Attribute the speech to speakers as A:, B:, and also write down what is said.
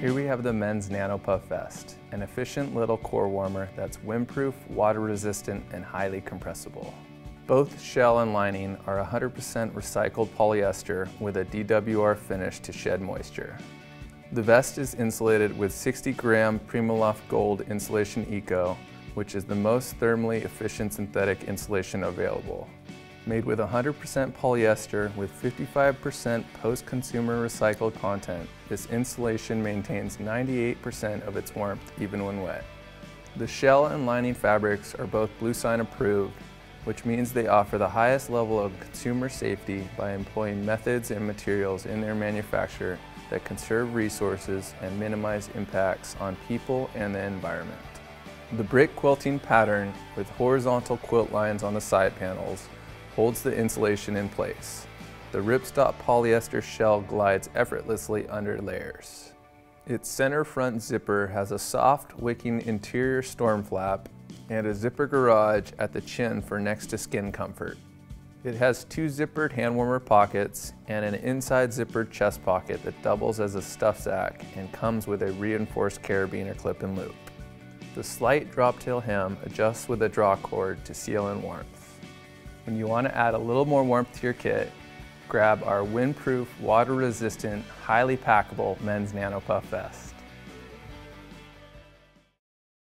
A: Here we have the men's NanoPuff Vest, an efficient little core warmer that's windproof, water resistant, and highly compressible. Both shell and lining are 100% recycled polyester with a DWR finish to shed moisture. The vest is insulated with 60 gram Primaloft Gold Insulation Eco, which is the most thermally efficient synthetic insulation available. Made with 100% polyester with 55% post-consumer recycled content, this insulation maintains 98% of its warmth even when wet. The shell and lining fabrics are both Bluesign approved, which means they offer the highest level of consumer safety by employing methods and materials in their manufacture that conserve resources and minimize impacts on people and the environment. The brick quilting pattern with horizontal quilt lines on the side panels holds the insulation in place. The ripstop polyester shell glides effortlessly under layers. Its center front zipper has a soft wicking interior storm flap and a zipper garage at the chin for next to skin comfort. It has two zippered hand warmer pockets and an inside zippered chest pocket that doubles as a stuff sack and comes with a reinforced carabiner clip and loop. The slight drop tail hem adjusts with a draw cord to seal in warmth. When you want to add a little more warmth to your kit, grab our windproof, water-resistant, highly packable men's Nano Puff vest.